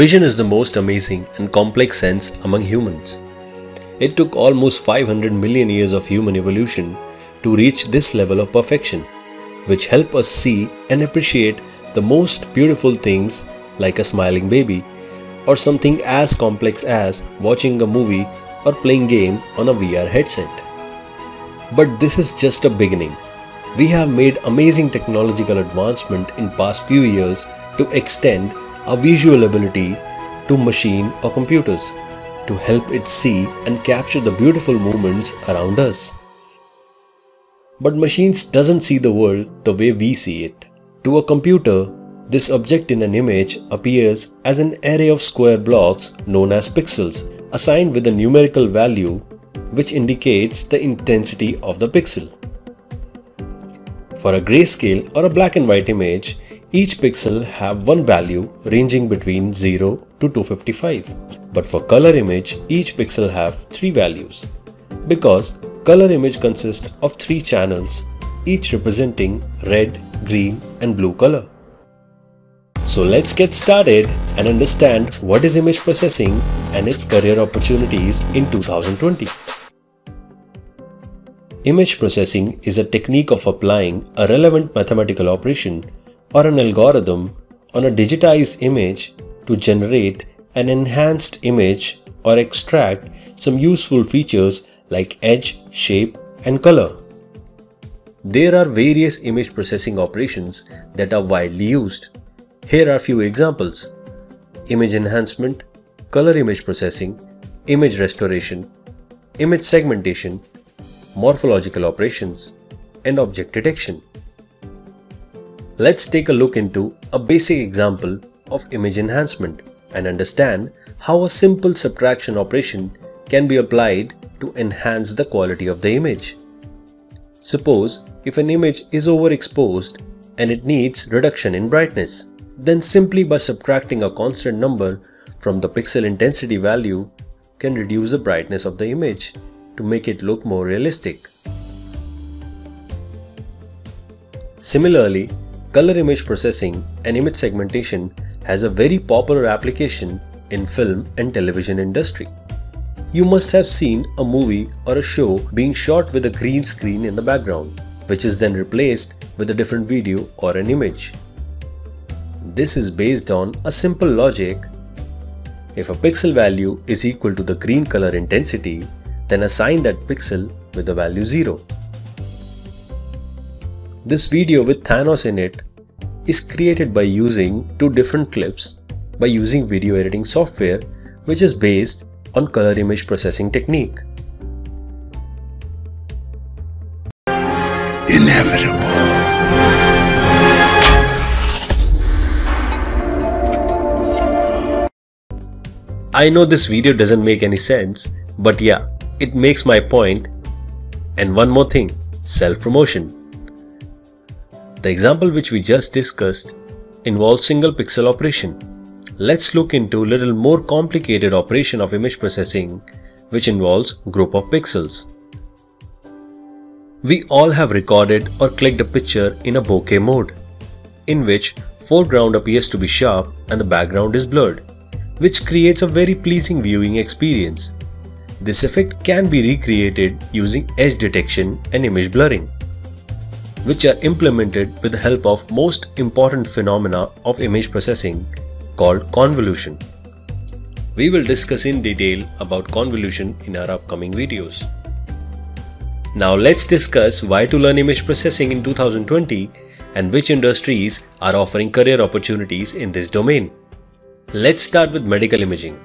Vision is the most amazing and complex sense among humans. It took almost 500 million years of human evolution to reach this level of perfection, which help us see and appreciate the most beautiful things like a smiling baby or something as complex as watching a movie or playing game on a VR headset. But this is just a beginning. We have made amazing technological advancement in past few years to extend our visual ability to machine or computers to help it see and capture the beautiful moments around us. But machines doesn't see the world the way we see it. To a computer, this object in an image appears as an array of square blocks known as pixels assigned with a numerical value which indicates the intensity of the pixel. For a grayscale or a black and white image, each pixel have one value ranging between 0 to 255. But for color image, each pixel have three values. Because color image consists of three channels, each representing red, green and blue color. So let's get started and understand what is image processing and its career opportunities in 2020. Image processing is a technique of applying a relevant mathematical operation or an algorithm on a digitized image to generate an enhanced image or extract some useful features like edge, shape and color. There are various image processing operations that are widely used. Here are a few examples. Image enhancement, color image processing, image restoration, image segmentation, morphological operations, and object detection. Let's take a look into a basic example of image enhancement and understand how a simple subtraction operation can be applied to enhance the quality of the image. Suppose if an image is overexposed and it needs reduction in brightness, then simply by subtracting a constant number from the pixel intensity value can reduce the brightness of the image to make it look more realistic. Similarly, Color image processing and image segmentation has a very popular application in film and television industry. You must have seen a movie or a show being shot with a green screen in the background, which is then replaced with a different video or an image. This is based on a simple logic. If a pixel value is equal to the green color intensity, then assign that pixel with the value 0. This video with Thanos in it is created by using two different clips by using video editing software which is based on color image processing technique. Inevitable. I know this video doesn't make any sense, but yeah, it makes my point. And one more thing, self-promotion. The example which we just discussed involves single pixel operation. Let's look into a little more complicated operation of image processing which involves group of pixels. We all have recorded or clicked a picture in a bokeh mode in which foreground appears to be sharp and the background is blurred which creates a very pleasing viewing experience. This effect can be recreated using edge detection and image blurring which are implemented with the help of most important phenomena of image processing called convolution. We will discuss in detail about convolution in our upcoming videos. Now let's discuss why to learn image processing in 2020 and which industries are offering career opportunities in this domain. Let's start with medical imaging.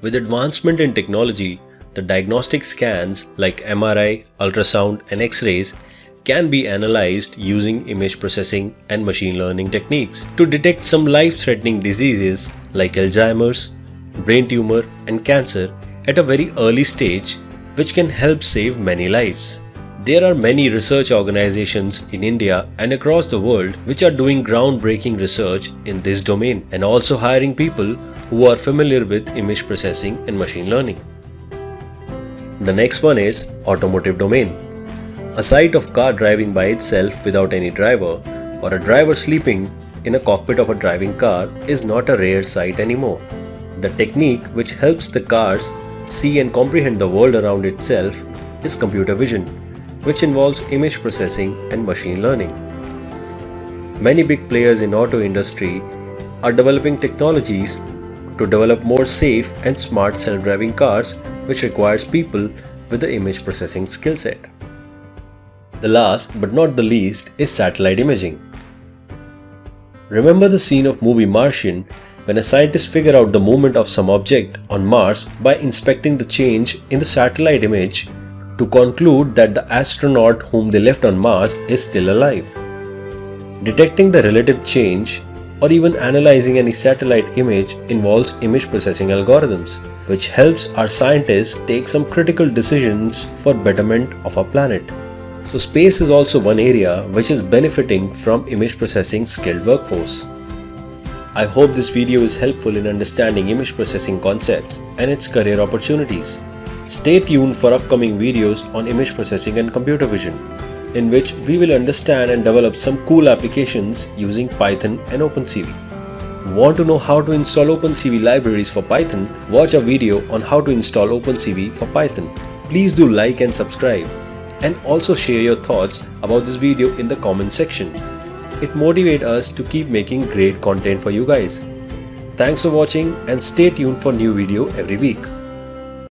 With advancement in technology, the diagnostic scans like MRI, ultrasound and X-rays can be analyzed using image processing and machine learning techniques to detect some life-threatening diseases like Alzheimer's, brain tumor and cancer at a very early stage which can help save many lives. There are many research organizations in India and across the world which are doing groundbreaking research in this domain and also hiring people who are familiar with image processing and machine learning. The next one is automotive domain. A sight of car driving by itself without any driver or a driver sleeping in a cockpit of a driving car is not a rare sight anymore. The technique which helps the cars see and comprehend the world around itself is computer vision, which involves image processing and machine learning. Many big players in auto industry are developing technologies to develop more safe and smart self-driving cars which requires people with the image processing skill set. The last but not the least is satellite imaging. Remember the scene of movie Martian when a scientist figure out the movement of some object on Mars by inspecting the change in the satellite image to conclude that the astronaut whom they left on Mars is still alive. Detecting the relative change or even analyzing any satellite image involves image processing algorithms, which helps our scientists take some critical decisions for betterment of our planet. So space is also one area which is benefiting from image processing skilled workforce. I hope this video is helpful in understanding image processing concepts and its career opportunities. Stay tuned for upcoming videos on image processing and computer vision in which we will understand and develop some cool applications using Python and OpenCV. Want to know how to install OpenCV libraries for Python? Watch a video on how to install OpenCV for Python. Please do like and subscribe and also share your thoughts about this video in the comment section. It motivates us to keep making great content for you guys. Thanks for watching and stay tuned for new video every week.